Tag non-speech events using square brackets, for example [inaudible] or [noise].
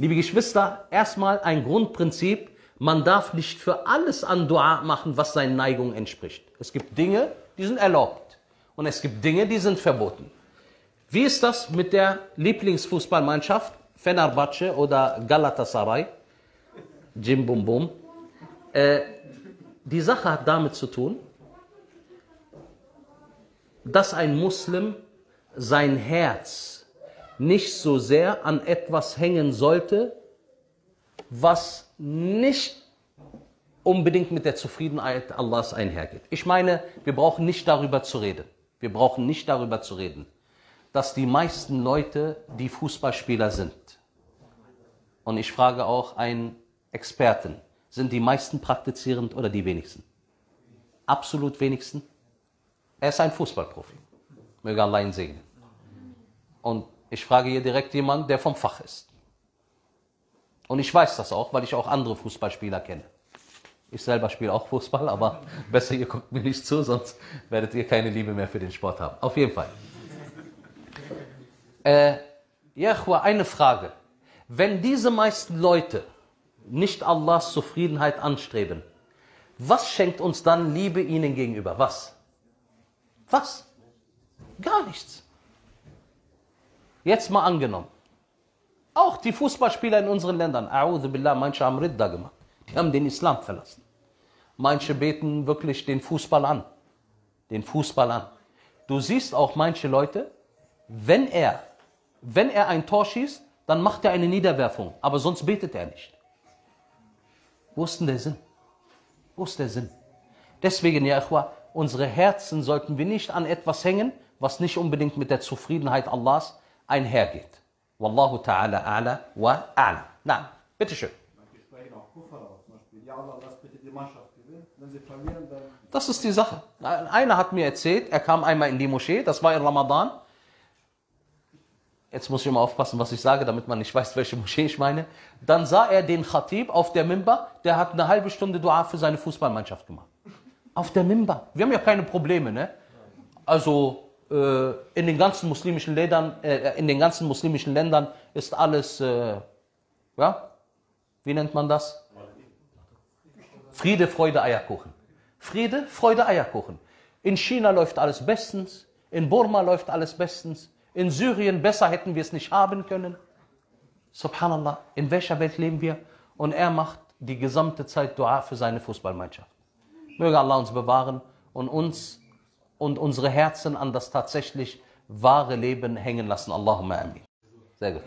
Liebe Geschwister, erstmal ein Grundprinzip, man darf nicht für alles an Dua machen, was seinen Neigungen entspricht. Es gibt Dinge, die sind erlaubt und es gibt Dinge, die sind verboten. Wie ist das mit der Lieblingsfußballmannschaft, Fenerbahce oder Galatasaray? Jim Bum Bum. Äh, die Sache hat damit zu tun, dass ein Muslim sein Herz nicht so sehr an etwas hängen sollte, was nicht unbedingt mit der Zufriedenheit Allahs einhergeht. Ich meine, wir brauchen nicht darüber zu reden. Wir brauchen nicht darüber zu reden, dass die meisten Leute, die Fußballspieler sind, und ich frage auch einen Experten, sind die meisten praktizierend oder die wenigsten? Absolut wenigsten. Er ist ein Fußballprofi. Möge Allah ihn segnen. Und ich frage hier direkt jemanden, der vom Fach ist. Und ich weiß das auch, weil ich auch andere Fußballspieler kenne. Ich selber spiele auch Fußball, aber [laughs] besser ihr guckt mir nicht zu, sonst werdet ihr keine Liebe mehr für den Sport haben. Auf jeden Fall. Äh, Jachwa, eine Frage. Wenn diese meisten Leute nicht Allahs Zufriedenheit anstreben, was schenkt uns dann Liebe ihnen gegenüber? Was? Was? Gar nichts. Jetzt mal angenommen. Auch die Fußballspieler in unseren Ländern, Billah, manche haben Ridda gemacht. Die haben den Islam verlassen. Manche beten wirklich den Fußball an. Den Fußball an. Du siehst auch manche Leute, wenn er, wenn er ein Tor schießt, dann macht er eine Niederwerfung, aber sonst betet er nicht. Wo ist denn der Sinn? Wo ist der Sinn? Deswegen, ja, unsere Herzen sollten wir nicht an etwas hängen, was nicht unbedingt mit der Zufriedenheit Allahs einhergeht. Wallahu ta'ala a'la wa a'la. Na, bitteschön. Das ist die Sache. Einer hat mir erzählt, er kam einmal in die Moschee, das war in Ramadan. Jetzt muss ich immer aufpassen, was ich sage, damit man nicht weiß, welche Moschee ich meine. Dann sah er den Khatib auf der Mimba, der hat eine halbe Stunde Dua für seine Fußballmannschaft gemacht. Auf der Mimba. Wir haben ja keine Probleme, ne? Also in den ganzen muslimischen Ländern, äh, in den ganzen muslimischen Ländern ist alles, äh, ja, wie nennt man das? Friede, Freude, Eierkuchen. Friede, Freude, Eierkuchen. In China läuft alles bestens, in Burma läuft alles bestens, in Syrien besser hätten wir es nicht haben können. Subhanallah, in welcher Welt leben wir? Und er macht die gesamte Zeit Dua für seine Fußballmannschaft. Möge Allah uns bewahren und uns und unsere Herzen an das tatsächlich wahre Leben hängen lassen. Allahumma amin. Sehr gut.